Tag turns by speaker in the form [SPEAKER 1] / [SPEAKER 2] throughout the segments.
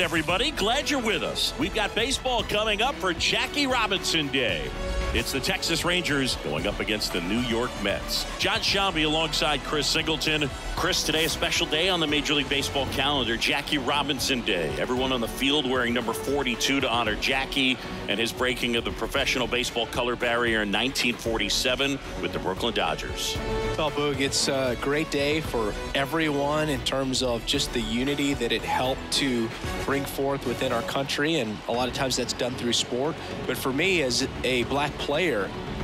[SPEAKER 1] everybody. Glad you're with us. We've got baseball coming up for Jackie Robinson Day. It's the Texas Rangers going up against the New York Mets. John Sciambi alongside Chris Singleton. Chris, today a special day on the Major League Baseball calendar, Jackie Robinson Day. Everyone on the field wearing number 42 to honor Jackie and his breaking of the professional baseball color barrier in 1947 with the Brooklyn Dodgers.
[SPEAKER 2] Well, Boog, it's a great day for everyone in terms of just the unity that it helped to bring forth within our country, and a lot of times that's done through sport. But for me, as a black player,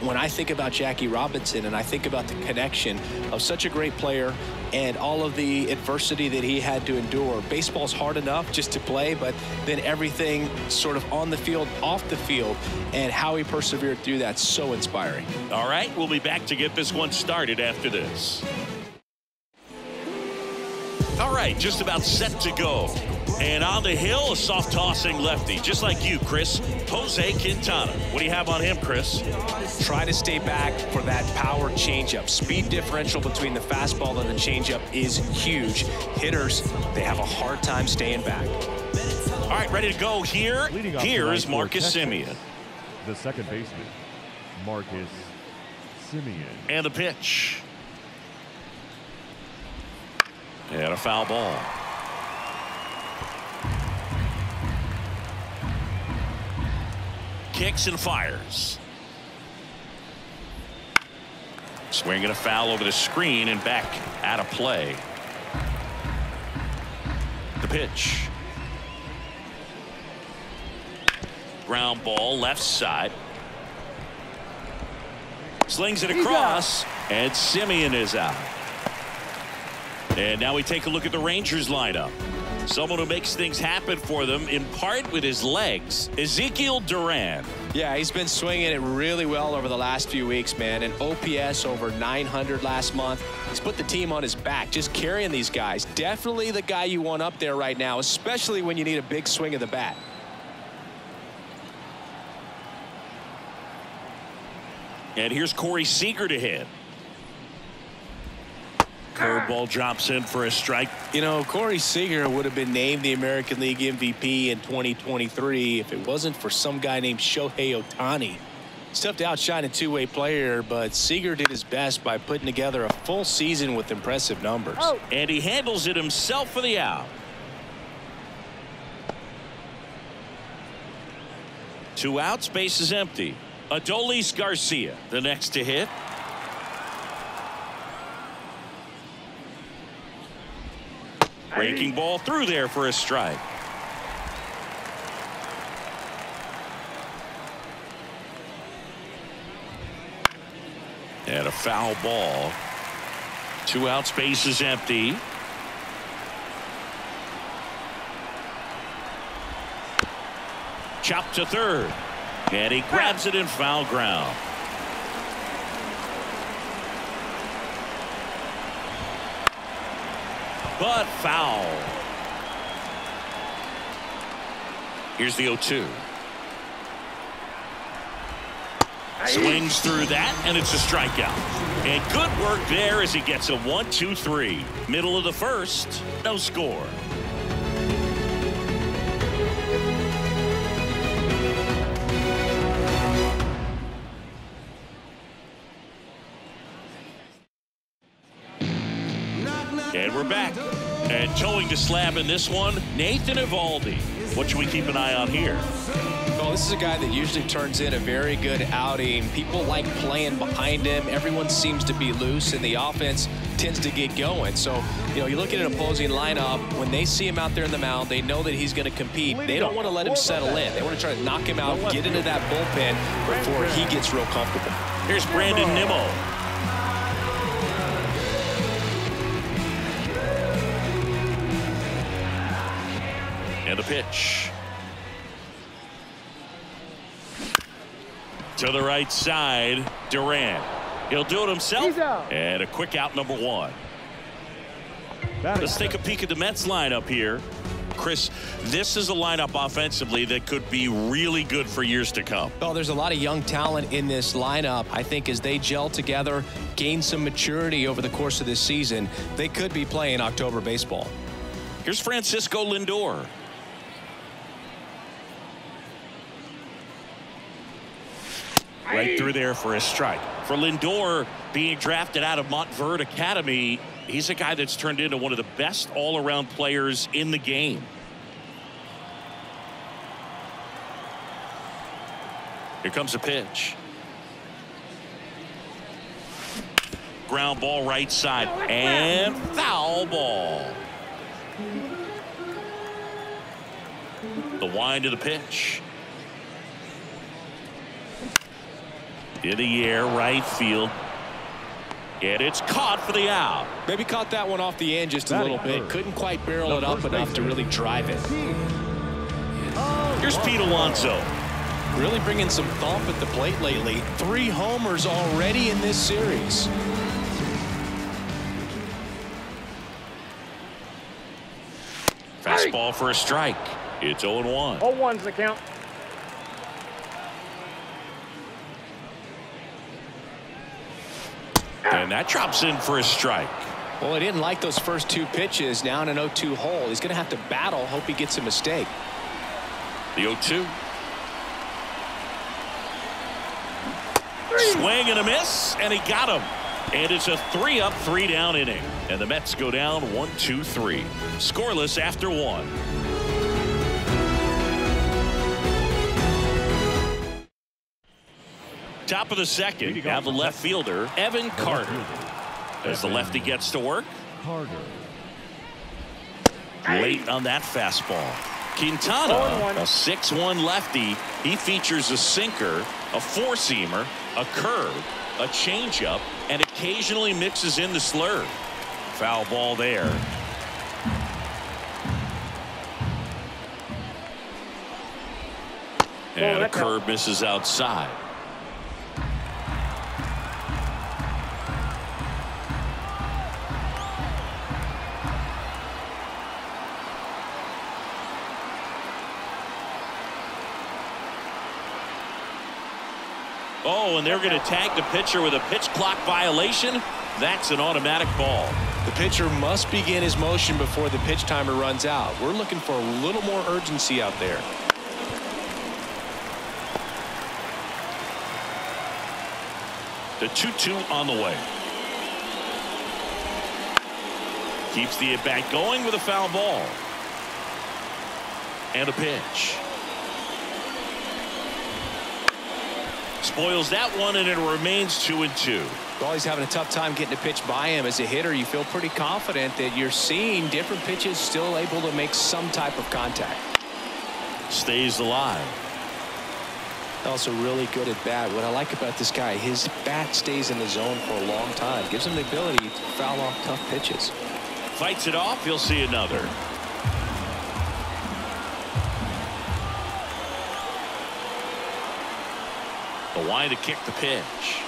[SPEAKER 2] when I think about Jackie Robinson and I think about the connection of such a great player and all of the adversity that he had to endure, baseball's hard enough just to play, but then everything sort of on the field, off the field, and how he persevered through that, so inspiring.
[SPEAKER 1] All right, we'll be back to get this one started after this. All right, just about set to go. And on the hill, a soft tossing lefty, just like you, Chris. Jose Quintana. What do you have on him, Chris?
[SPEAKER 2] Try to stay back for that power changeup. Speed differential between the fastball and the changeup is huge. Hitters, they have a hard time staying back.
[SPEAKER 1] All right, ready to go here. Here is Marcus Semien.
[SPEAKER 3] The second baseman, Marcus Semien.
[SPEAKER 1] And the pitch. And a foul ball. Kicks and fires. Swinging a foul over the screen and back out of play. The pitch. Ground ball left side. Slings it across and Semien is out. And now we take a look at the Rangers lineup. Someone who makes things happen for them in part with his legs, Ezekiel Duran.
[SPEAKER 2] Yeah, he's been swinging it really well over the last few weeks, man. An OPS over 900 last month. He's put the team on his back, just carrying these guys. Definitely the guy you want up there right now, especially when you need a big swing of the bat.
[SPEAKER 1] And here's Corey Seager to hit. Curveball drops in for a strike.
[SPEAKER 2] You know, Corey Seager would have been named the American League MVP in 2023 if it wasn't for some guy named Shohei Ohtani. It's tough to outshine a two-way player, but Seager did his best by putting together a full season with impressive numbers.
[SPEAKER 1] Oh. And he handles it himself for the out. Two outs, base is empty. Adolis Garcia, the next to hit. Breaking ball through there for a strike. And a foul ball. Two outs, base is empty. Chop to third. And he grabs it in foul ground. But foul. Here's the 0-2. Swings through that, and it's a strikeout. And good work there as he gets a 1-2-3. Middle of the first, no score. Slab in this one, Nathan Eovaldi. What should we keep an eye on here?
[SPEAKER 2] Well, this is a guy that usually turns in a very good outing. People like playing behind him. Everyone seems to be loose, and the offense tends to get going. So, you know, you look at an opposing lineup, when they see him out there in the mound, they know that he's going to compete. They don't want to let him settle in. They want to try to knock him out, get into that bullpen before he gets real comfortable.
[SPEAKER 1] Here's Brandon Nimmo. Pitch. To the right side, Duran. He'll do it himself. And a quick out number one. Let's take a peek at the Mets lineup here. Chris, this is a lineup offensively that could be really good for years to come.
[SPEAKER 2] Oh, there's a lot of young talent in this lineup. I think as they gel together, gain some maturity over the course of this season, they could be playing October baseball.
[SPEAKER 1] Here's Francisco Lindor. Right through there for a strike. For Lindor being drafted out of Montverde Academy, he's a guy that's turned into one of the best all-around players in the game. Here comes a pitch. Ground ball right side oh, and foul ball. The wind of the pitch. In the air, right field. And it's caught for the out.
[SPEAKER 2] Maybe caught that one off the end just a little bit. Couldn't quite barrel it up enough to really drive it.
[SPEAKER 1] Here's Pete Alonso.
[SPEAKER 2] Really bringing some thump at the plate lately. Three homers already in this series.
[SPEAKER 1] Fastball for a strike. It's 0-1.
[SPEAKER 4] 0-1's the count.
[SPEAKER 1] And that drops in for a strike.
[SPEAKER 2] Well, he didn't like those first two pitches. Now in an 0-2 hole. He's going to have to battle. Hope he gets a mistake.
[SPEAKER 1] The 0-2. Swing and a miss, and he got him. And it's a three up, three down inning. And the Mets go down one, two, three. Scoreless after one. Top of the second, have the left fielder, Evan Carter. As the lefty gets to work.
[SPEAKER 3] Carter.
[SPEAKER 1] Late on that fastball. Quintana, a 6-1 lefty. He features a sinker, a four-seamer, a curve, a changeup, and occasionally mixes in the slurve. Foul ball there. And a curve misses outside. Oh, and they're going to tag the pitcher with a pitch clock violation. That's an automatic ball.
[SPEAKER 2] The pitcher must begin his motion before the pitch timer runs out. We're looking for a little more urgency out there.
[SPEAKER 1] The 2-2 on the way. Keeps the at bat going with a foul ball. And a pitch. Spoils that one and it remains two and two.
[SPEAKER 2] Well, he's having a tough time getting a pitch by him as a hitter. You feel pretty confident that you're seeing different pitches still able to make some type of contact.
[SPEAKER 1] Stays alive.
[SPEAKER 2] Also really good at bat. What I like about this guy, his bat stays in the zone for a long time. Gives him the ability to foul off tough pitches.
[SPEAKER 1] Fights it off. He'll see another. The to kick the pitch.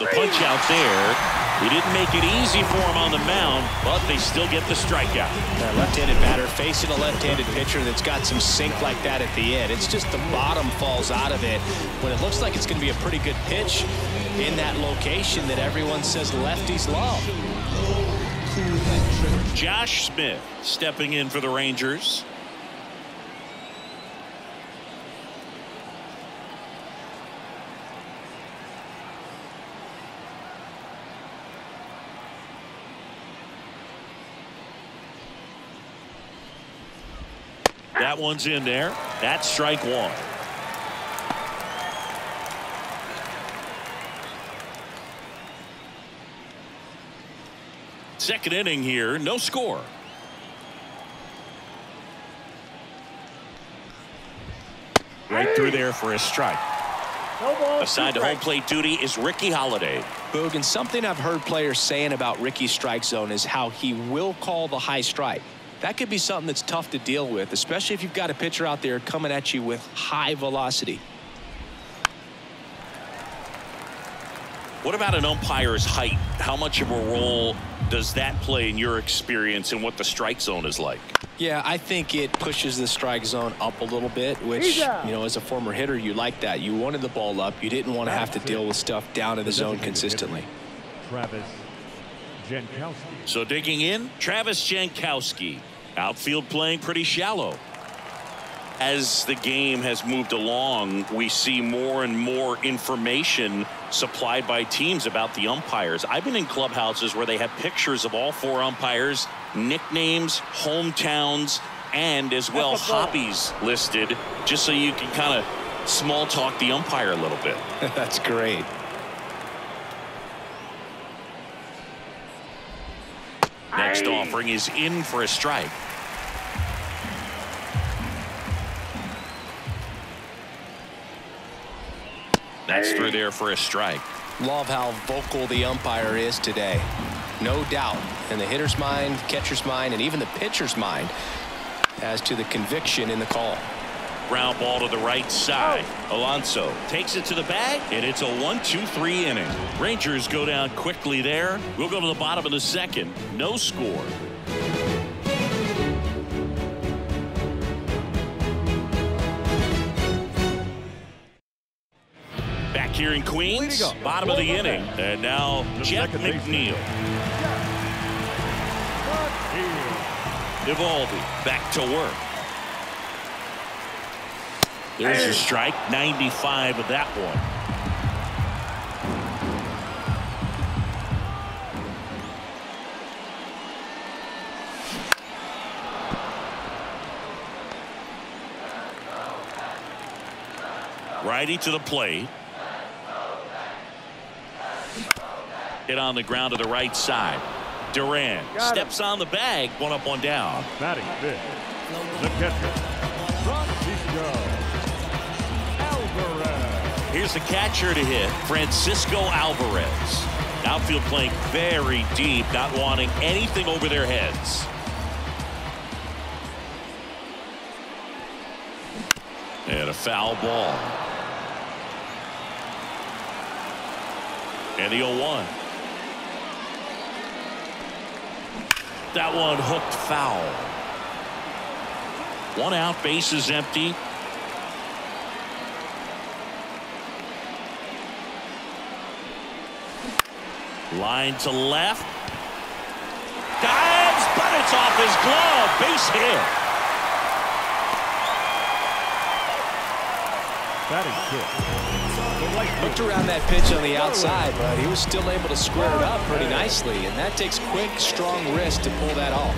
[SPEAKER 1] The punch out there. He didn't make it easy for him on the mound, but they still get the strikeout.
[SPEAKER 2] That left-handed batter facing a left-handed pitcher that's got some sink like that at the end. It's just the bottom falls out of it when it looks like it's going to be a pretty good pitch in that location that everyone says lefties love.
[SPEAKER 1] Josh Smith stepping in for the Rangers. That one's in there. That's strike one. Second inning here, no score. Right through there for a strike. Assigned to home plate duty is Ricky Holiday.
[SPEAKER 2] Boog, and something I've heard players saying about Ricky's strike zone is how he will call the high strike. That could be something that's tough to deal with, especially if you've got a pitcher out there coming at you with high velocity.
[SPEAKER 1] What about an umpire's height? How much of a role does that play in your experience and what the strike zone is like?
[SPEAKER 2] Yeah, I think it pushes the strike zone up a little bit, which, you know, as a former hitter, you like that. You wanted the ball up. You didn't want to have to deal with stuff down in the zone consistently.
[SPEAKER 3] Travis Jankowski.
[SPEAKER 1] So digging in, Travis Jankowski. Outfield playing pretty shallow. as the game has moved along, we see more and more information supplied by teams about the umpires. I've been in clubhouses where they have pictures of all four umpires, nicknames, hometowns, and as well hobbies listed, just so you can kind of small talk the umpire a little bit.
[SPEAKER 2] That's great.
[SPEAKER 1] Next offering is in for a strike. That's through there for a strike.
[SPEAKER 2] Love how vocal the umpire is today. No doubt in the hitter's mind, catcher's mind, and even the pitcher's mind as to the conviction in the call.
[SPEAKER 1] Ground ball to the right side. Alonso takes it to the bag, and it's a one, two, three inning. Rangers go down quickly there. We'll go to the bottom of the second. No score. Back here in Queens, bottom of the inning. And now Jeff McNeil. Eovaldi back to work. There's a strike, 95 of that one. Righty to the plate. Hit on the ground to the right side. Duran steps on the bag, one up, one down.
[SPEAKER 3] Batting fifth, the catcher, Francisco Alvarez.
[SPEAKER 1] Here's the catcher to hit, Francisco Alvarez. Outfield playing very deep, not wanting anything over their heads. And a foul ball. And the 0-1. That one hooked foul. One out, base is empty. Line to left. Dives, but it's off his glove. Base hit.
[SPEAKER 3] Batting fifth, the right
[SPEAKER 2] Looked around that pitch on the outside, but he was still able to square it up pretty nicely. And that takes quick, strong wrist to pull that off.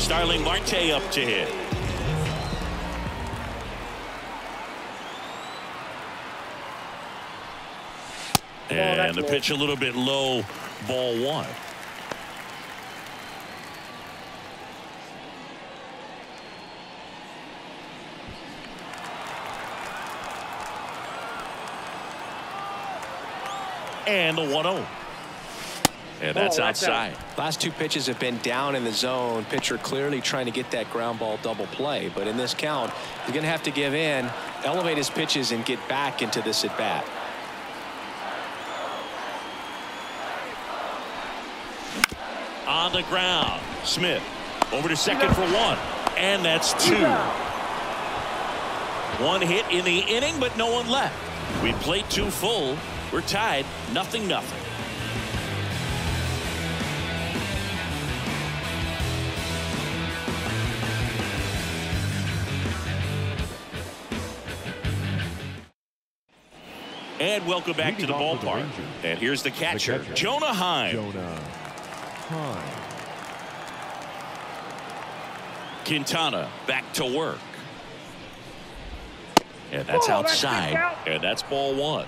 [SPEAKER 1] Starling Marte up to hit. And the pitch a little bit low, ball one. And the 1-0. And that's outside.
[SPEAKER 2] Last two pitches have been down in the zone. Pitcher clearly trying to get that ground ball double play. But in this count, he's going to have to give in, elevate his pitches, and get back into this at bat.
[SPEAKER 1] On the ground. Smith over to second for one. And that's two. One hit in the inning, but no one left. We played two full. We're tied, nothing, nothing. And welcome back to the
[SPEAKER 3] Leading for the
[SPEAKER 1] ballpark.
[SPEAKER 3] Rangers,
[SPEAKER 1] And here's the catcher,
[SPEAKER 3] catcher,
[SPEAKER 1] Jonah Heim.
[SPEAKER 3] Jonah Heim.
[SPEAKER 1] Quintana back to work. And that's outside. And that's ball one.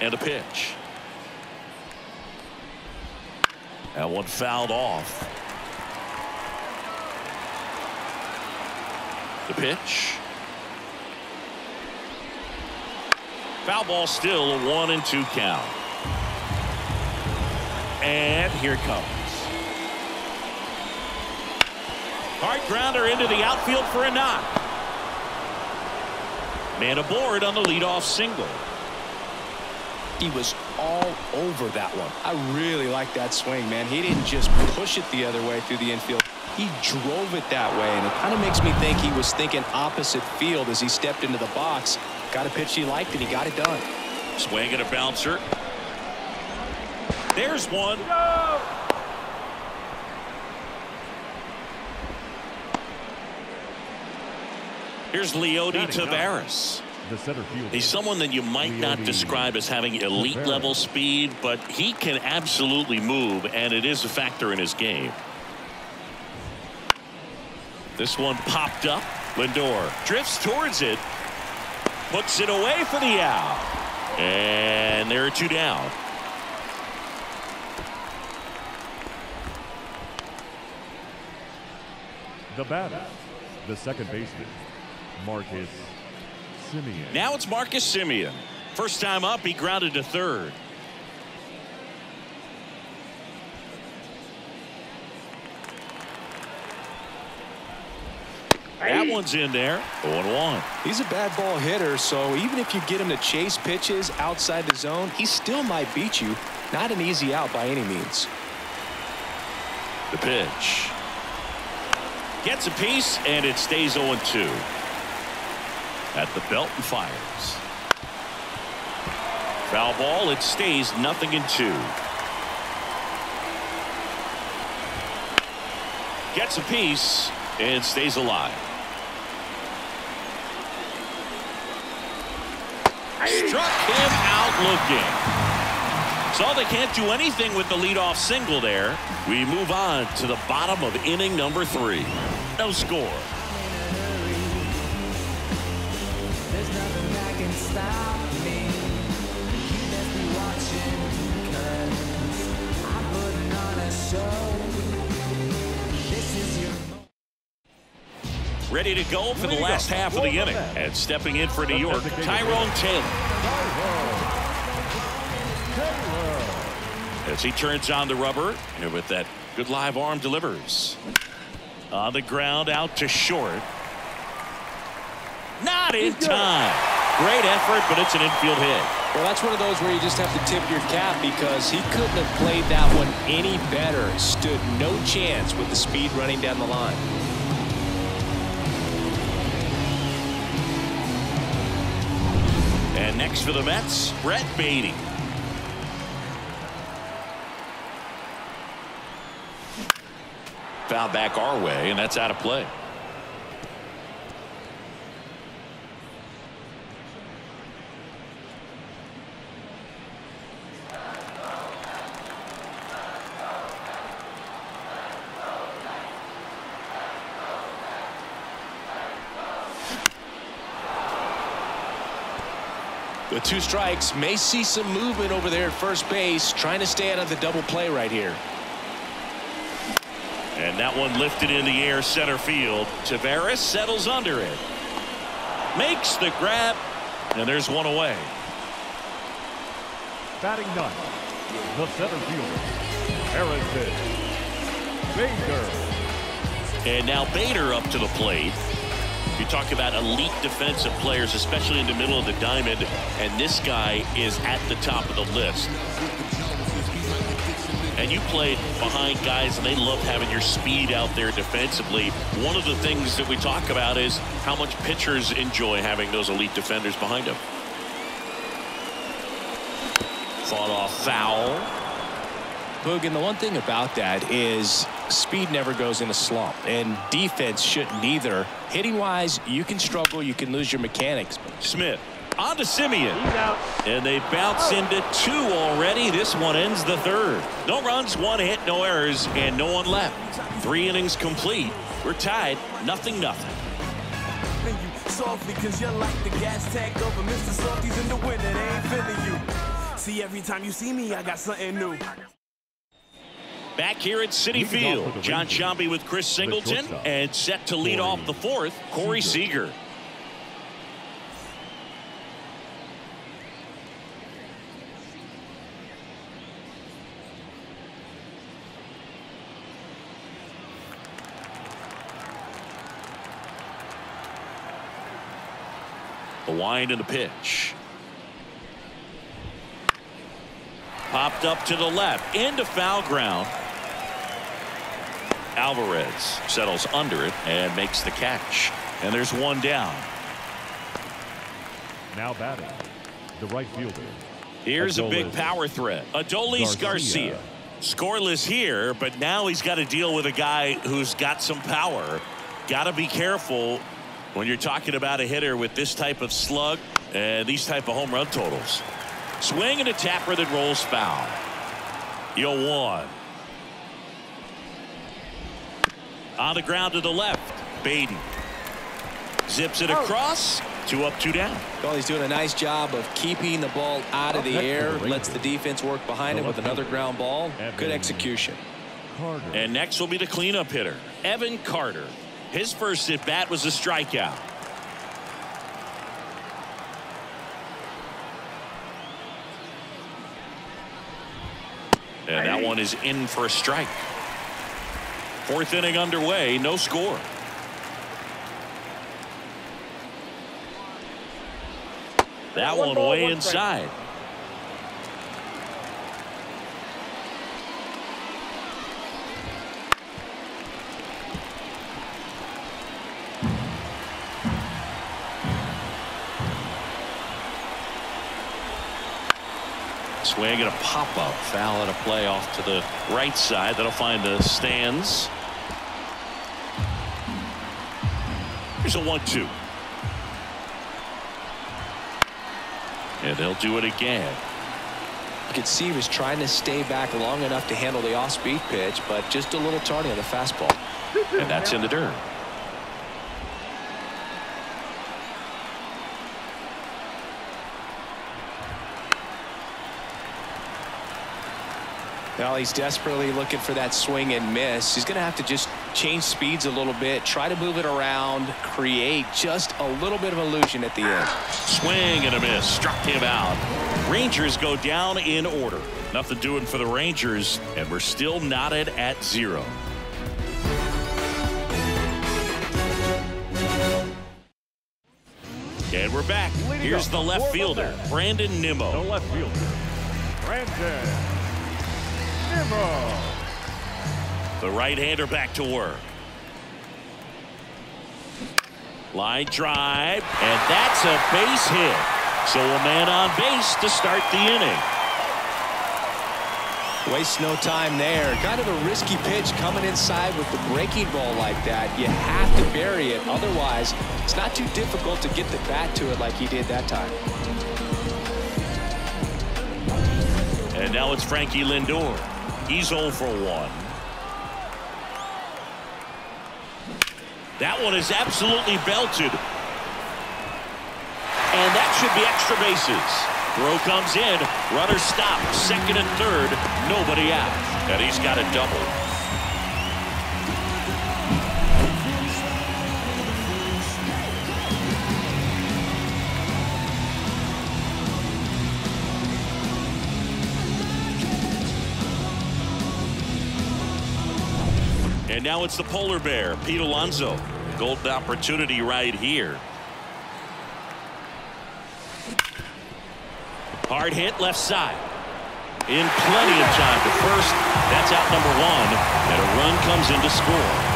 [SPEAKER 1] And a pitch. That one fouled off. The pitch. Foul ball still a one and two count. And here comes. Hard grounder into the outfield for a knock. Man aboard on the leadoff single.
[SPEAKER 2] He was all over that one. I really like that swing, man. He didn't just push it the other way through the infield. He drove it that way, and it kind of makes me think he was thinking opposite field as he stepped into the box. Got a pitch he liked, and he got it done.
[SPEAKER 1] Swing and a bouncer. There's one. Here's Leody Taveras.
[SPEAKER 3] The center fielder.
[SPEAKER 1] He's someone that you might not describe as having elite level speed, but he can absolutely move, and it is a factor in his game. This one popped up. Lindor drifts towards it, puts it away for the out. And there are two down.
[SPEAKER 3] The batter. The second baseman. Marcus Semien.
[SPEAKER 1] Now it's Marcus Semien. First time up, he grounded to third. That one's in there. 0-1.
[SPEAKER 2] He's a bad ball hitter, so even if you get him to chase pitches outside the zone, he still might beat you. Not an easy out by any means.
[SPEAKER 1] The pitch. Gets a piece, and it stays 0-2. At the belt and fires. Foul ball. It stays nothing in two. Gets a piece and stays alive. Struck him out looking. So they can't do anything with the leadoff single there. We move on to the bottom of inning number three. No score. Ready to go for the last half of the inning. And stepping in for New York, Tyrone Taylor. As he turns on the rubber, and with that good live arm delivers. On the ground, out to short. Not in time. Great effort, but it's an infield hit.
[SPEAKER 2] Well, that's one of those where you just have to tip your cap because he couldn't have played that one any better. Stood no chance with the speed running down the line.
[SPEAKER 1] And next for the Mets, Brett Baty. Foul back our way, and that's out of play.
[SPEAKER 2] The two strikes may see some movement over there at first base, trying to stay out of the double play right here.
[SPEAKER 1] And that one lifted in the air center field. Taveras settles under it. Makes the grab. And there's one away.
[SPEAKER 3] Batting ninth. The center fielder. Harrison Bader.
[SPEAKER 1] And now Bader up to the plate. You talk about elite defensive players, especially in the middle of the diamond, and this guy is at the top of the list. And you played behind guys, and they love having your speed out there defensively. One of the things that we talk about is how much pitchers enjoy having those elite defenders behind them. Fought off foul.
[SPEAKER 2] Boog, and the one thing about that is speed never goes in a slump, and defense shouldn't either. Hitting wise, you can struggle, you can lose your mechanics.
[SPEAKER 1] Smith on to Semien. And they bounce oh. into two already. This one ends the third. No runs, one hit, no errors, and no one left. Three innings complete. We're tied, nothing, nothing.
[SPEAKER 5] you softly cause you're like the gas tank over Mr. Salty's in the winter. They ain't feeling you. See, every time you see me, I got something new.
[SPEAKER 1] Back here at
[SPEAKER 3] Citi
[SPEAKER 1] Field, John
[SPEAKER 3] Rangers,
[SPEAKER 1] with Chris Singleton and set to lead
[SPEAKER 3] Corey
[SPEAKER 1] off the fourth, Corey Seager. The wind and the pitch. Popped up to the left into foul ground. Alvarez settles under it and makes the catch. And there's one down.
[SPEAKER 3] Now batting. The right fielder.
[SPEAKER 1] Here's a big power threat. Adolis Garcia.
[SPEAKER 3] Garcia.
[SPEAKER 1] Scoreless here, but now he's got to deal with a guy who's got some power. Got to be careful when you're talking about a hitter with this type of slug and these type of home run totals. Swing and a tapper that rolls foul. You'll one. On the ground to the left. Baden. Zips it oh. across. Two up, two down.
[SPEAKER 2] Well, he's doing a nice job of keeping the ball out of the air, lets the defense work behind
[SPEAKER 3] The
[SPEAKER 2] him with another ground ball. Good execution.
[SPEAKER 1] And next will be the cleanup hitter, Evan Carter. His first at bat was a strikeout. And that one is in for a strike. Fourth inning underway, no score. That one way inside. Swing and a pop up foul and a play off to the right side that'll find the stands. Here's a one two. And they'll do it again.
[SPEAKER 2] You can see he was trying to stay back long enough to handle the off-speed pitch, but just a little tardy on the fastball.
[SPEAKER 1] And that's in the dirt.
[SPEAKER 2] Well, he's desperately looking for that swing and miss. He's going to have to just change speeds a little bit, try to move it around, create just a little bit of illusion at the end.
[SPEAKER 1] Swing and a miss. Struck him out. Rangers go down in order. Nothing doing for the Rangers, and we're still knotted at zero. And we're back.
[SPEAKER 3] Leading
[SPEAKER 1] Here's
[SPEAKER 3] up
[SPEAKER 1] the left fielder,
[SPEAKER 3] Mets.
[SPEAKER 1] Brandon
[SPEAKER 3] The
[SPEAKER 1] Nimmo.
[SPEAKER 3] left fielder, Brandon
[SPEAKER 1] The right-hander back to work. Line drive, and that's a base hit. So a man on base to start the inning.
[SPEAKER 2] Waste no time there. Kind of a risky pitch coming inside with the breaking ball like that. You have to bury it. Otherwise, it's not too difficult to get the bat to it like he did that time.
[SPEAKER 1] And now it's Frankie Lindor. He's 0 for 1. That one is absolutely belted. And that should be extra bases. Throw comes in. Runner stopped. Second and third. Nobody out. And he's got a double. Now it's the polar bear, Pete Alonso. Golden opportunity right here. Hard hit left side. In plenty of time to first. That's out number one. And a run comes in to score.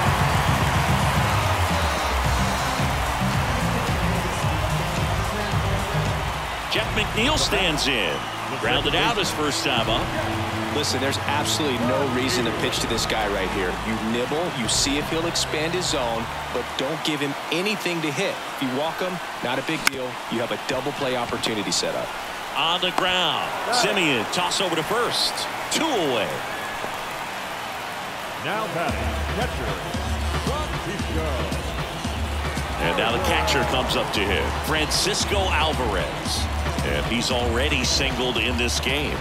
[SPEAKER 1] Jeff McNeil stands in. Grounded out his first time up.
[SPEAKER 2] Listen, there's absolutely no reason to pitch to this guy right here. You nibble, you see if he'll expand his zone, but don't give him anything to hit. If you walk him, not a big deal. You have a double play opportunity set up.
[SPEAKER 1] On the ground. Semien toss over to first. Two away.
[SPEAKER 3] Now batting, catcher, Francisco.
[SPEAKER 1] And now the catcher comes up to him. Francisco Alvarez. And he's already singled in this game.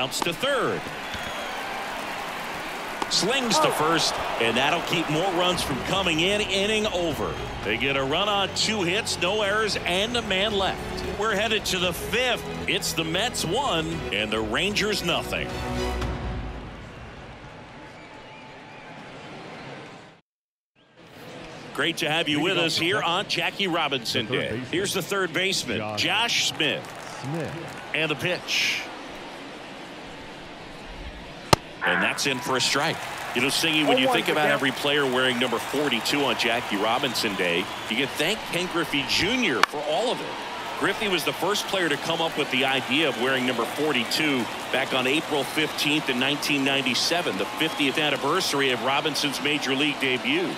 [SPEAKER 1] Bounce to third. Slings to oh. first, and that'll keep more runs from coming in. Inning over. They get a run on two hits, no errors, and a man left. We're headed to the fifth. It's the Mets one, and the Rangers nothing. Great to have you with us here on Jackie Robinson Day. Here's the third baseman,
[SPEAKER 3] Josh.
[SPEAKER 1] Josh Smith,
[SPEAKER 3] Smith.
[SPEAKER 1] and the pitch. And that's in for a strike. You know, Singy, when you think about every player wearing number 42 on Jackie Robinson Day, you can thank Ken Griffey Jr. for all of it. Griffey was the first player to come up with the idea of wearing number 42 back on April 15th in 1997, the 50th anniversary of Robinson's major league debut.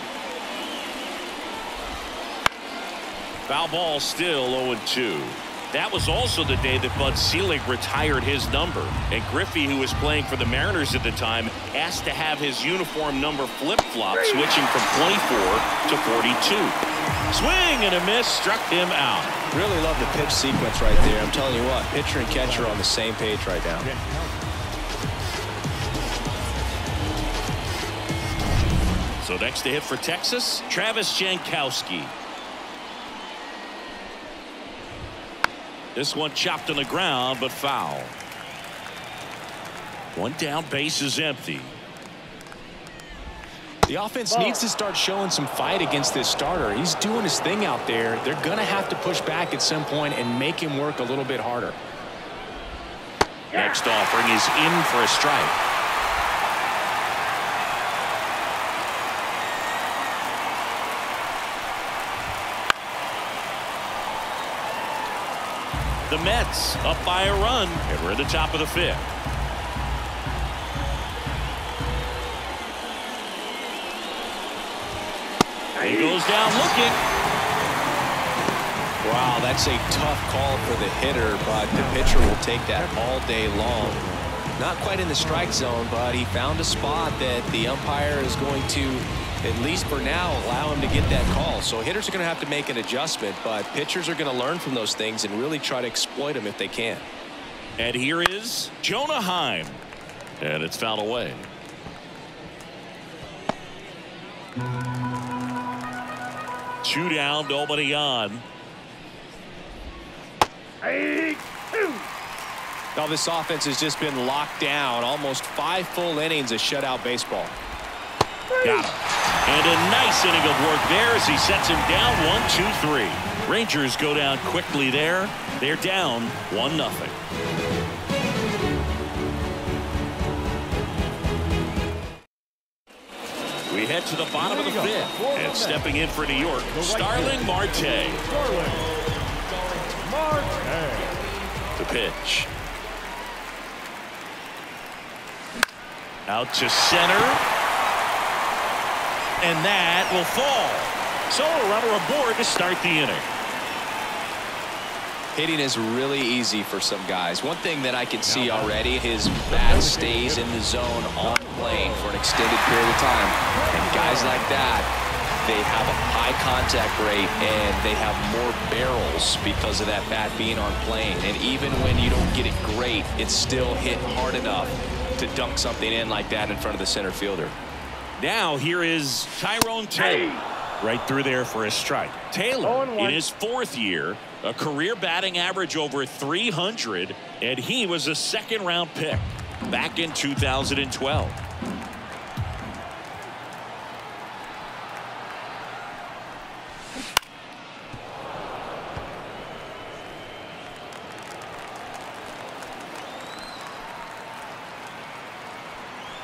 [SPEAKER 1] Foul ball still 0-2. That was also the day that Bud Selig retired his number. And Griffey, who was playing for the Mariners at the time, asked to have his uniform number flip-flop, switching from 24 to 42. Swing and a miss struck him out.
[SPEAKER 2] Really love the pitch sequence right there. I'm telling you what, pitcher and catcher are on the same page right now.
[SPEAKER 1] So next to hit for Texas, Travis Jankowski. This one chopped on the ground, but foul. One down, base is empty.
[SPEAKER 2] The offense needs to start showing some fight against this starter. He's doing his thing out there. They're going to have to push back at some point and make him work a little bit harder.
[SPEAKER 1] Next offering is in for a strike. The Mets up by a run, and we're at the top of the fifth. He goes down looking.
[SPEAKER 2] Wow, that's a tough call for the hitter, but the pitcher will take that all day long. Not quite in the strike zone, but he found a spot that the umpire is going to, at least for now, allow him to get that call. So hitters are going to have to make an adjustment, but pitchers are going to learn from those things and really try to exploit them if they can.
[SPEAKER 1] And here is Jonah Heim. And it's fouled away. Two down, nobody on.
[SPEAKER 2] Now this offense has just been locked down. Almost five full innings of shutout baseball.
[SPEAKER 1] Got him. And a nice inning of work there as he sets him down one, two, three. Rangers go down quickly there. They're down one nothing. We head to the bottom of the fifth. And stepping in for New York, Starling Marte.
[SPEAKER 3] Starling. Marte.
[SPEAKER 1] The pitch. Out to center. And that will fall. So a runner aboard to start the inning.
[SPEAKER 2] Hitting is really easy for some guys. One thing that I can see already, his bat stays in the zone on plane for an extended period of time. And guys like that, they have a high contact rate and they have more barrels because of that bat being on plane. And even when you don't get it great, it's still hit hard enough to dunk something in like that in front of the center fielder.
[SPEAKER 1] Now here is Tyrone Taylor. Right through there for a strike. Taylor in his fourth year, a career batting average over 300, and he was a second round pick back in 2012.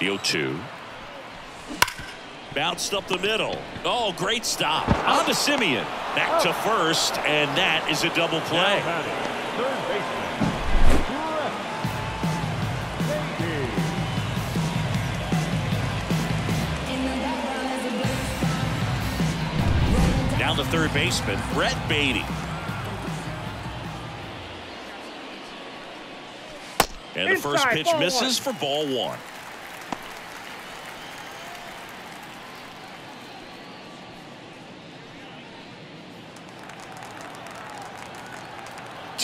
[SPEAKER 1] 0-2. Bounced up the middle. Oh, great stop. On to Semien. Back to first, and that is a double play.
[SPEAKER 3] batting, third baseman. Brett Baty.
[SPEAKER 1] Down the third baseman, Brett Baty. And the first pitch misses for ball one.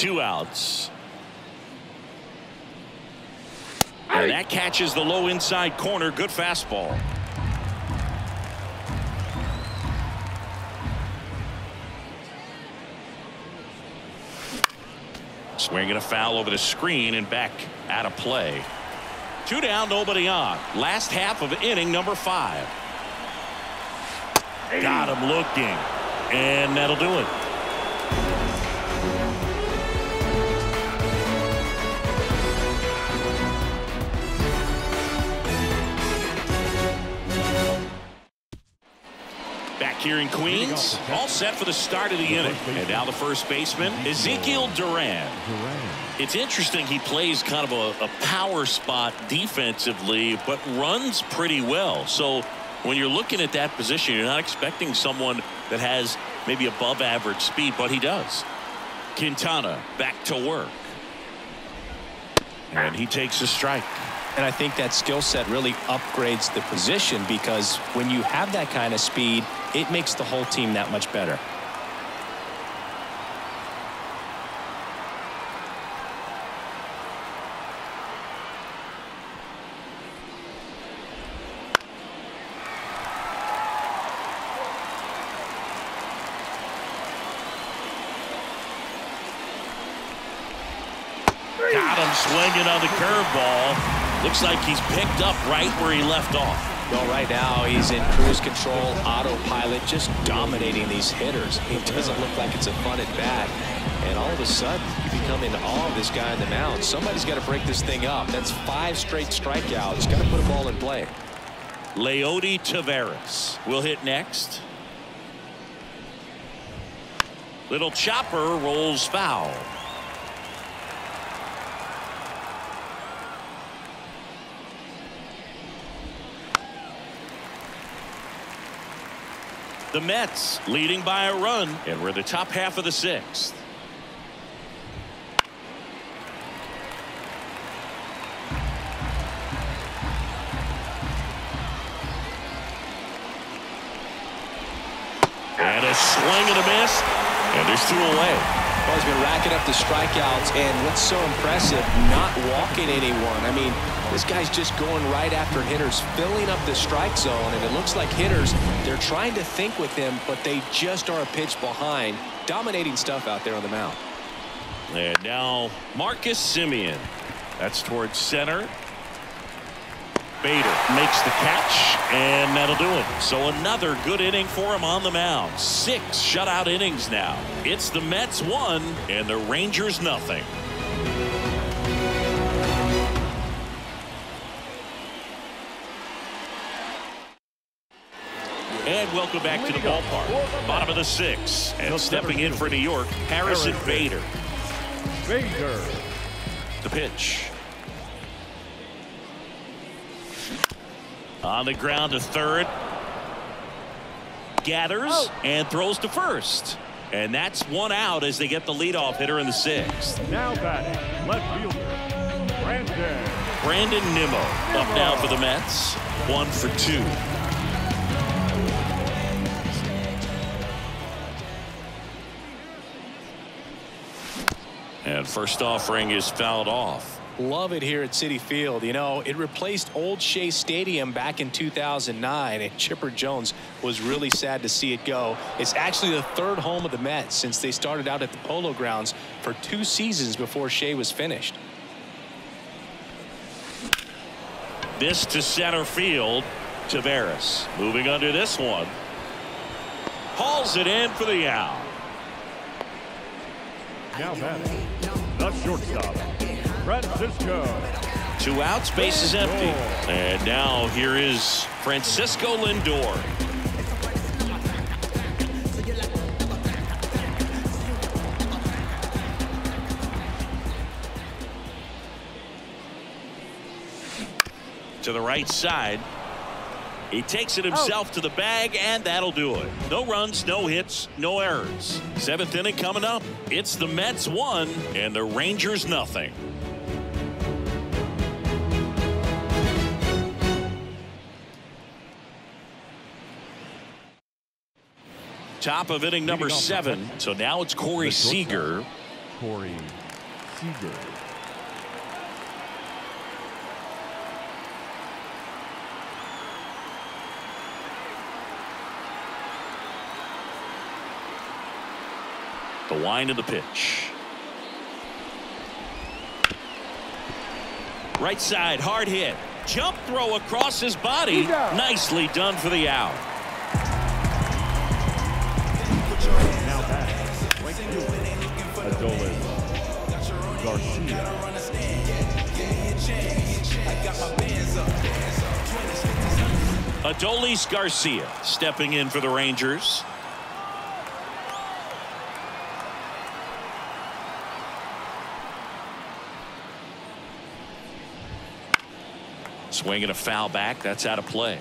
[SPEAKER 1] Two outs. And that catches the low inside corner. Good fastball. Swinging a foul over the screen and back out of play. Two down, nobody on. Last half of inning number five. Got him looking. And that'll do it. Here in Queens. All set for the start of the inning. And now the first baseman, Ezekiel Duran. It's interesting he plays kind of a, a power spot defensively, but runs pretty well. So when you're looking at that position, you're not expecting someone that has maybe above average speed, but he does. Quintana back to work. And he takes a strike.
[SPEAKER 2] And I think that skill set really upgrades the position because when you have that kind of speed, it makes the whole team that much better.
[SPEAKER 1] Got him swinging on the curveball. Looks like he's picked up right where he left off.
[SPEAKER 2] Well, right now he's in cruise control, autopilot, just dominating these hitters. He doesn't look like it's a fun at bat. And all of a sudden, you become in awe of this guy on the mound. Somebody's got to break this thing up. That's five straight strikeouts. Got to put a ball in play.
[SPEAKER 1] Leody Taveras will hit next. Little chopper rolls foul. The Mets leading by a run, and we're the top half of the sixth. And a swing and a miss, and there's two away.
[SPEAKER 2] He's been racking up the strikeouts, and what's so impressive, not walking anyone. I mean, this guy's just going right after hitters, filling up the strike zone, and it looks like hitters, they're trying to think with him, but they just are a pitch behind. Dominating stuff out there on the mound.
[SPEAKER 1] And now Marcus Semien. That's towards center. Bader makes the catch, and that'll do it. So another good inning for him on the mound. Six shutout innings now. It's the Mets one and the Rangers nothing. And welcome back to the ballpark. Bottom of the six. And stepping in for New York, Harrison Bader.
[SPEAKER 3] Bader.
[SPEAKER 1] The pitch. On the ground to third. Gathers oh. and throws to first. And that's one out as they get the leadoff hitter in the sixth.
[SPEAKER 3] Now batting, left fielder, Brandon.
[SPEAKER 1] Brandon Nimmo up now for the Mets. One for two. And first offering is fouled off.
[SPEAKER 2] Love it here at Citi Field. You know, it replaced Old Shea Stadium back in 2009, and Chipper Jones was really sad to see it go. It's actually the third home of the Mets since they started out at the Polo Grounds for two seasons before Shea was finished.
[SPEAKER 1] This to center field. Taveras moving under this one. Hauls it in for the out.
[SPEAKER 3] Now batting, the shortstop, Francisco.
[SPEAKER 1] Two outs, base is empty. And now here is Francisco Lindor. To the right side. He takes it himself to the bag, and that'll do it. No runs, no hits, no errors. Seventh inning coming up. It's the Mets one and the Rangers nothing. Top of inning number
[SPEAKER 3] Leading off the
[SPEAKER 1] seven. So now it's Corey Seager.
[SPEAKER 3] Corey Seager.
[SPEAKER 1] Wind of the pitch. Right side, hard hit. Jump throw across his body. Nicely done for the out.
[SPEAKER 3] Now Adolis Garcia.
[SPEAKER 1] Adolis Garcia stepping in for the Rangers. Swinging a foul back. That's out of play.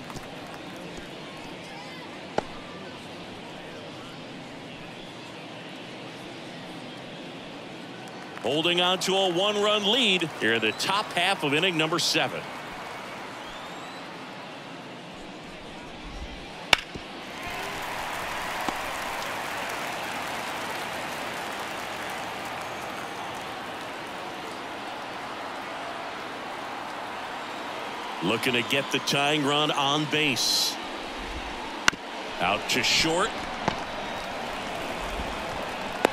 [SPEAKER 1] Holding on to a one-run lead here in the top half of inning number seven. Looking to get the tying run on base. Out to short.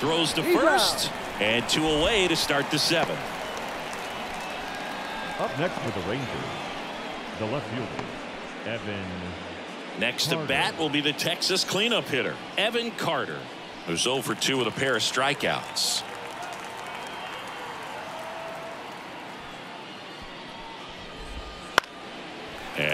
[SPEAKER 1] Throws to first. And two away to start the seventh.
[SPEAKER 3] Up next for the Rangers, the left fielder, Evan.
[SPEAKER 1] Next to bat will be the Texas cleanup hitter, Evan Carter, who's 0 for 2 with a pair of strikeouts.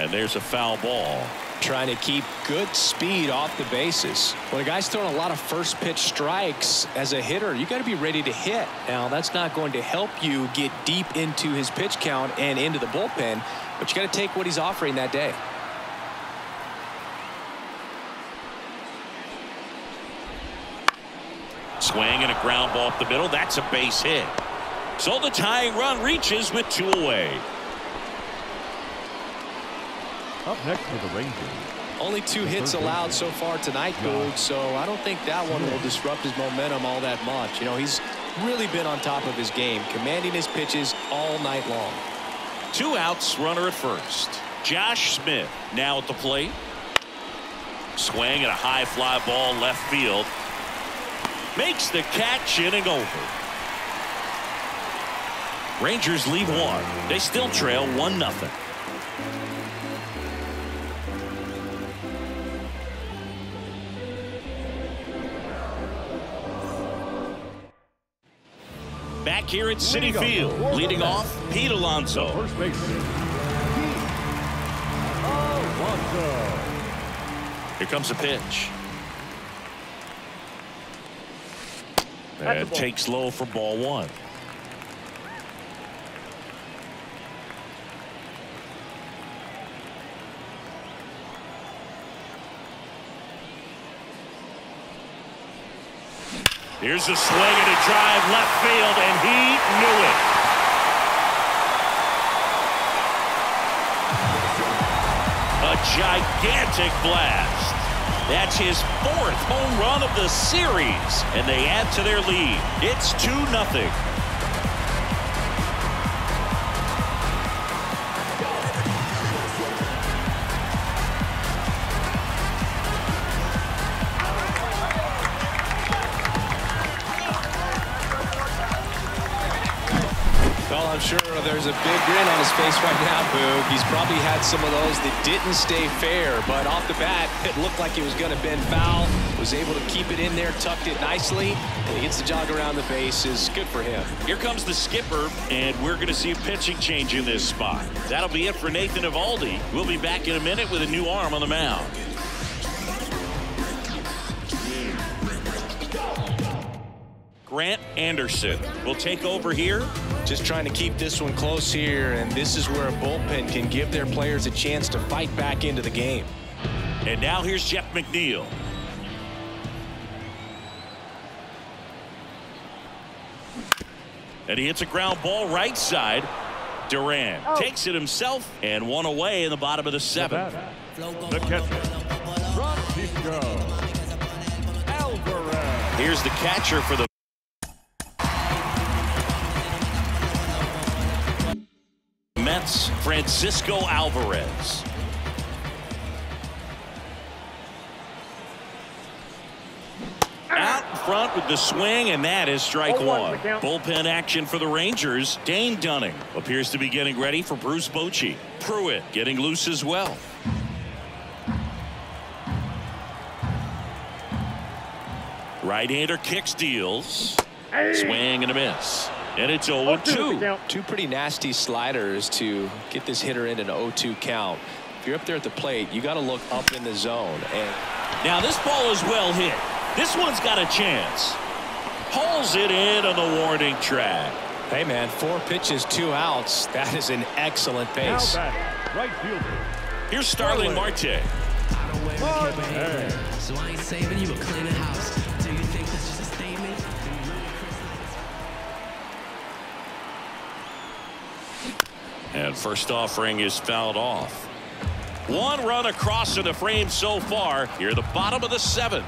[SPEAKER 1] And there's a foul ball.
[SPEAKER 2] trying to keep good speed off the bases. When a guy's throwing a lot of first pitch strikes as a hitter, you got to be ready to hit. Now, that's not going to help you get deep into his pitch count and into the bullpen, but you got to take what he's offering that day.
[SPEAKER 1] Swing and a ground ball up the middle. That's a base hit. So the tying run reaches with two away.
[SPEAKER 3] Up next for the Rangers,
[SPEAKER 2] Only two hits allowed so far tonight, Boog, so I don't think that one will disrupt his momentum all that much. You know, he's really been on top of his game, commanding his pitches all night long.
[SPEAKER 1] Two outs, runner at first. Josh Smith now at the plate. Swing and a high fly ball left field. Makes the catch inning over. Rangers lead one. They still trail one nothing. Back here at
[SPEAKER 3] Citi
[SPEAKER 1] Field, leading off Pete Alonso.
[SPEAKER 3] first baseman, Alonso.
[SPEAKER 1] Here comes the pitch. And takes low for ball one. Here's a swing and a drive left field, and he knew it. A gigantic blast. That's his fourth home run of the series, and they add to their lead. It's 2 nothing.
[SPEAKER 2] There's a big grin on his face right now, Boo. He's probably had some of those that didn't stay fair, but off the bat, it looked like it was going to bend foul. Was able to keep it in there, tucked it nicely, and he gets the jog around the bases. Good for him.
[SPEAKER 1] Here comes the skipper, and we're going to see a pitching change in this spot. That'll be it for Nathan Eovaldi. We'll be back in a minute with a new arm on the mound. Grant Anderson will take over here.
[SPEAKER 2] Just trying to keep this one close here, and this is where a bullpen can give their players a chance to fight back into the game.
[SPEAKER 1] And now here's Jeff McNeil. And he hits a ground ball right side. Duran oh. takes it himself and one away in the bottom of the
[SPEAKER 3] The
[SPEAKER 1] seventh.
[SPEAKER 3] the catcher, Francisco Alvarez.
[SPEAKER 1] Here's the catcher for the Francisco Alvarez. Out front with the swing, and that is strike one. Bullpen action for the Rangers. Dane Dunning appears to be getting ready for Bruce Bochy. Pruitt getting loose as well. Right-hander kicks deals. Swing and a miss. And it's 0-2.
[SPEAKER 2] Two pretty nasty sliders to get this hitter in an 0-2 count. if you're up there at the plate, you got to look up in the zone. And
[SPEAKER 1] Now this ball is well hit. This one's got a chance. Pulls it in on the warning track.
[SPEAKER 2] hey, man, four pitches, two outs. That is an excellent
[SPEAKER 3] base. right fielder.
[SPEAKER 1] Here's Starling Marte.
[SPEAKER 4] I don't wear a cape or anything, so I ain't saving you a cleaning house.
[SPEAKER 1] And first offering is fouled off. One run across in the frame so far. Here the bottom of the seventh.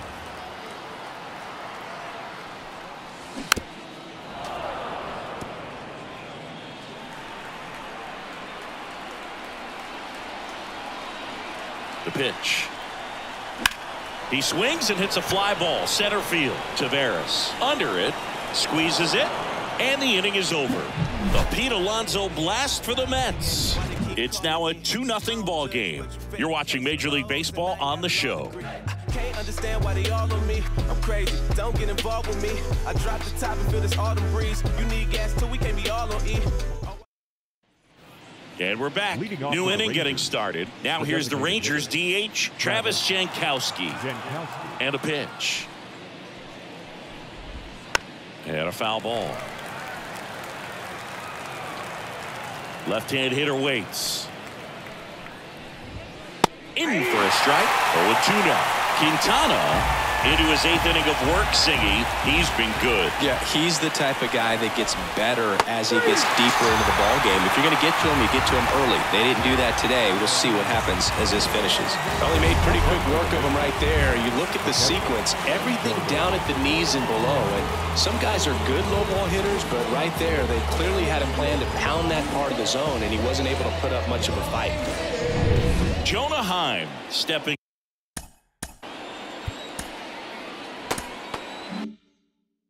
[SPEAKER 1] The pitch. He swings and hits a fly ball center field. Taveras under it squeezes it and the inning is over. The Pete Alonso blast for the Mets. It's now a 2 0 ball game. You're watching Major League Baseball on the show.
[SPEAKER 5] Can't understand why they all on me. I'm crazy. Don't get involved with me. I drop the top and feel this autumn breeze. You need gas too. We can't be all on E.
[SPEAKER 1] And we're back. New inning
[SPEAKER 3] Rangers.
[SPEAKER 1] getting started. Now here's the Rangers DH, Travis Jankowski.
[SPEAKER 3] Jankowski.
[SPEAKER 1] And a pitch. And a foul ball. Left-hand hitter waits. In for a strike. 0-2 now. Quintana into his eighth inning of work singing. He's been good.
[SPEAKER 2] Yeah, he's the type of guy that gets better as he gets deeper into the ball game. If you're going to get to him, you get to him early. They didn't do that today. We'll see what happens as this finishes. Well, he made pretty quick work of him right there. You look at the sequence, everything down at the knees and below. And some guys are good low ball hitters, but right there, they clearly had a plan to pound that part of the zone, and he wasn't able to put up much of a fight.
[SPEAKER 1] Jonah Heim stepping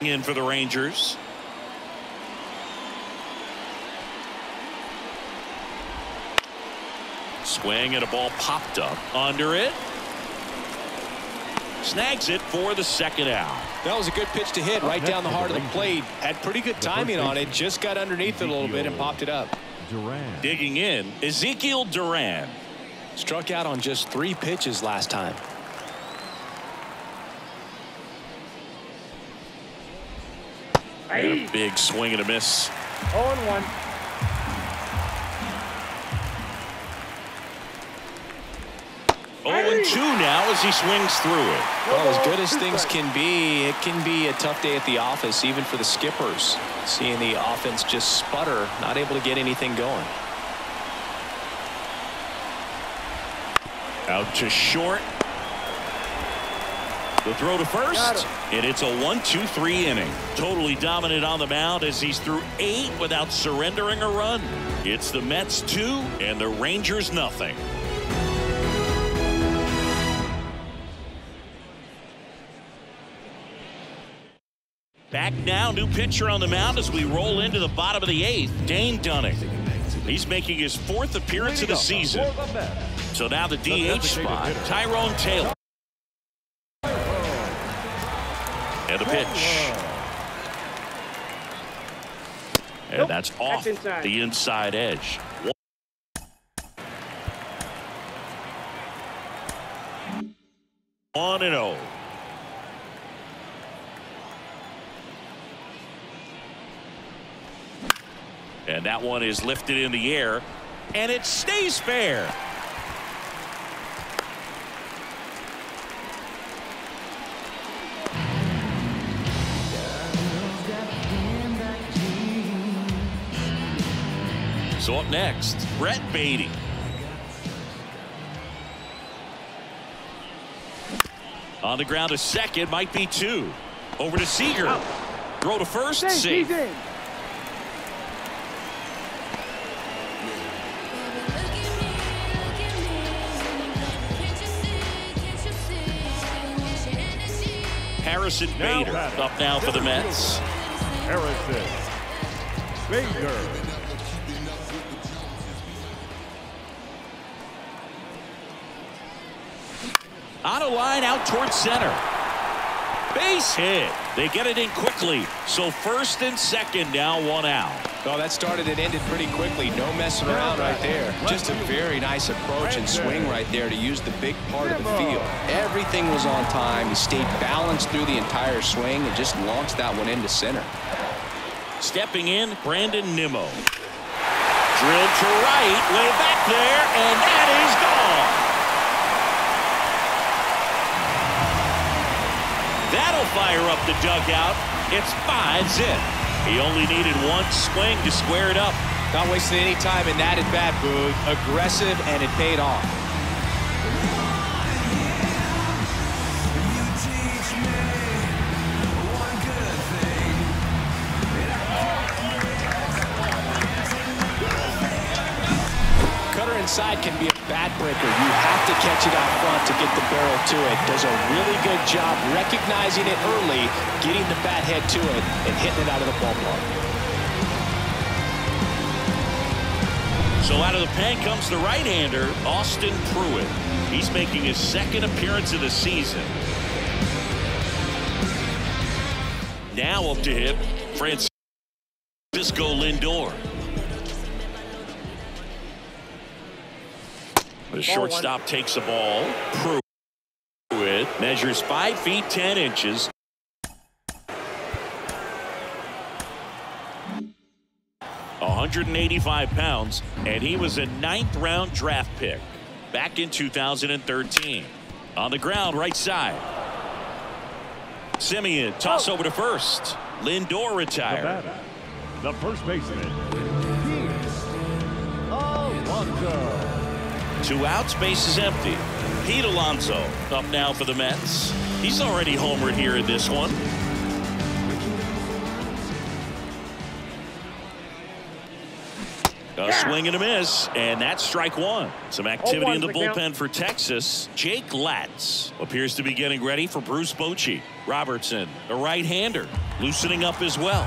[SPEAKER 1] in for the Rangers. Swing and a ball popped up under it. Snags it for the second out.
[SPEAKER 2] That was a good pitch to hit right down the heart of the plate. Had pretty good timing on it. Just got underneath it a little bit and popped it up.
[SPEAKER 3] Duran.
[SPEAKER 1] Digging in, Ezekiel Duran.
[SPEAKER 2] Struck out on just three pitches last time.
[SPEAKER 1] And a big swing and a miss.
[SPEAKER 3] 0 1.
[SPEAKER 1] Oh, and 2 now as he swings through it.
[SPEAKER 2] Well, as good as things can be, it can be a tough day at the office, even for the skippers. Seeing the offense just sputter, not able to get anything going.
[SPEAKER 1] Out to short. The throw to first. And it's a one-two-three inning. Totally dominant on the mound as he's through eight without surrendering a run. It's the Mets two and the Rangers nothing. Back now, new pitcher on the mound as we roll into the bottom of the eighth. Dane Dunning. He's making his fourth appearance of the season.
[SPEAKER 3] For the Mets.
[SPEAKER 1] So now the DH spot. Tyrone Taylor. And a pitch. And that's off the inside edge. One and oh. And that one is lifted in the air, and it stays fair. So up next, Brett Baty. On the ground to second, might be two. Over to Seager. Throw to first, safe. Harrison
[SPEAKER 3] Now
[SPEAKER 1] Bader up now for the Mets.
[SPEAKER 3] Harrison. Bader.
[SPEAKER 1] On a line out towards center. Base hit. They get it in quickly. So first and second now one out.
[SPEAKER 2] Oh, that started and ended pretty quickly. No messing around right there. Just a very nice approach and swing right there to use the big part of the field. Everything was on time. He stayed balanced through the entire swing and just launched that one into center.
[SPEAKER 1] Stepping in, Brandon Nimmo. Drilled to right, way back there, and that is gone. That'll fire up the dugout. It's five zip. He only needed one swing to square it up.
[SPEAKER 2] Not wasting any time in that at bat, Boog. Aggressive, and it paid off. Can be a bat breaker. You have to catch it out front to get the barrel to it. Does a really good job recognizing it early, getting the bat head to it, and hitting it out of the ballpark.
[SPEAKER 1] So out of the pen comes the right-hander, Austin Pruitt. He's making his second appearance of the season. Now up to him, Francisco Lindor. The shortstop takes the ball. Pruitt measures 5 feet 10 inches. One hundred and eighty-five pounds, and he was a ninth round draft pick back in 2013. On the ground, right side. Semien toss oh. over to first. Lindor retired.
[SPEAKER 3] batter, the first baseman, Pete oh, Alonso.
[SPEAKER 1] Two outs, base is empty. Pete Alonso up now for the Mets. He's already homered here in this one. Uh, a swing and a miss, and that's strike one. Some activity in the bullpen for Texas. Jake Latz appears to be getting ready for Bruce Bochy. Robertson, a right-hander, loosening up as well.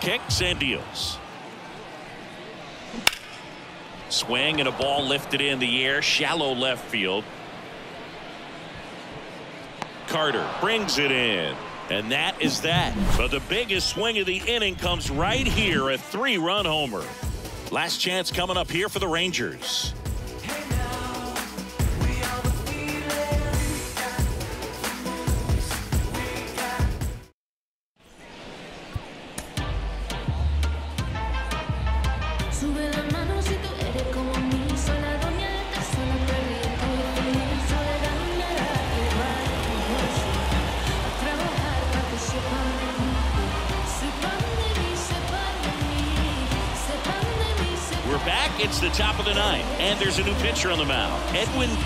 [SPEAKER 1] Kicks and deals. Swing and a ball lifted in the air, shallow left field. Carter brings it in. And that is that. But the biggest swing of the inning comes right here, a three-run homer. Last chance coming up here for the Rangers.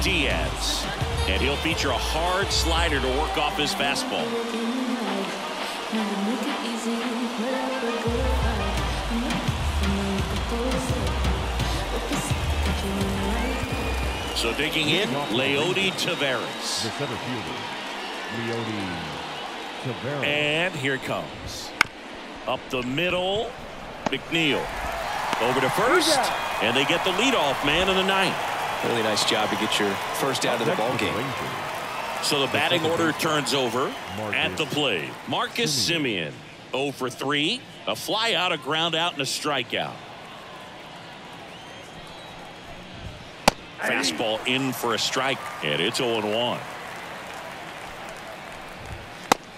[SPEAKER 1] Diaz. And he'll feature a hard slider to work off his fastball.
[SPEAKER 6] de mí, nada make it easy, but I feel good fight, I'm not feeling composed, porque sé que you like
[SPEAKER 1] So digging in, Leody
[SPEAKER 3] The
[SPEAKER 1] Taveras.
[SPEAKER 3] center fielder, Leody Taveras.
[SPEAKER 1] And here it comes. Up the middle, McNeil. Over to first, and they get the leadoff man in the ninth.
[SPEAKER 2] Really nice job to get your first out of the
[SPEAKER 3] Next
[SPEAKER 2] ball game.
[SPEAKER 1] So the batting order turns over at the plate. Marcus Semien, 0 for 3, a fly out, a ground out, and a strikeout. Fastball in for a strike, and it's 0 1.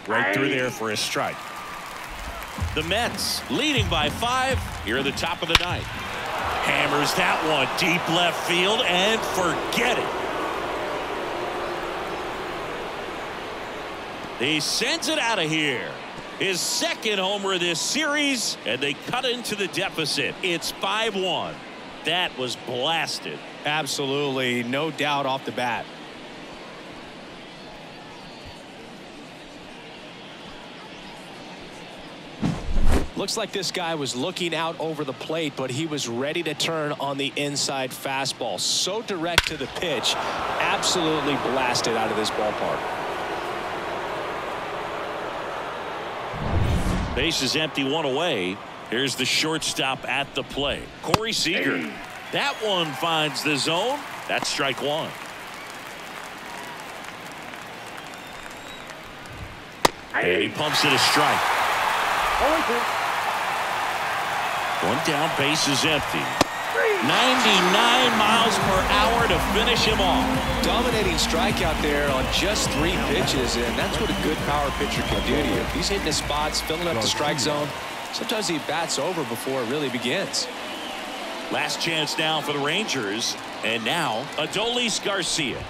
[SPEAKER 1] Right through there for a strike. The Mets leading by five here at the top of the ninth. Hammers that one deep left field and forget it. He sends it out of here. His second homer of this series, and they cut into the deficit. It's 5 1. That was blasted.
[SPEAKER 2] Absolutely, no doubt off the bat. Looks like this guy was looking out over the plate, but he was ready to turn on the inside fastball. So direct to the pitch, absolutely blasted out of this ballpark.
[SPEAKER 1] Base is empty, one away. Here's the shortstop at the play. Corey Seager. That one finds the zone. That's strike one. And he pumps it a strike. Oh, One down, base is empty. 99 miles per hour to finish him off.
[SPEAKER 2] Dominating strikeout there on just three pitches, and that's what a good power pitcher can do to you. He's hitting his spots, filling up the strike zone. Sometimes he bats over before it really begins.
[SPEAKER 1] Last chance now for the Rangers. And now, Adolis Garcia.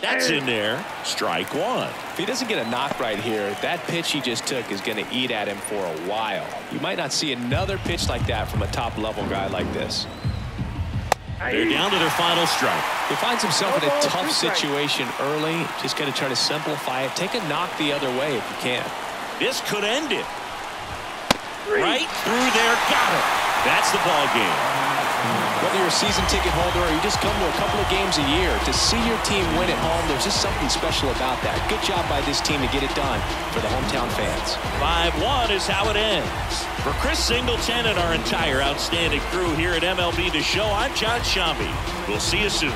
[SPEAKER 1] That's in there. Strike one.
[SPEAKER 2] If he doesn't get a knock right here, that pitch he just took is going to eat at him for a while. You might not see another pitch like that from a top level guy like this.
[SPEAKER 1] They're down to their final strike.
[SPEAKER 2] He finds himself in a tough situation early. Just got to try to simplify it. Take a knock the other way if you can.
[SPEAKER 1] This could end it. Right through there. Got it. That's the ball game.
[SPEAKER 2] Whether you're a season ticket holder or you just come to a couple of games a year, to see your team win at home, there's just something special about that. Good job by this team to get it done for the hometown fans.
[SPEAKER 1] 5-1 is how it ends. For Chris Singleton and our entire outstanding crew here at MLB The Show, I'm Jon Sciambi. We'll see you soon.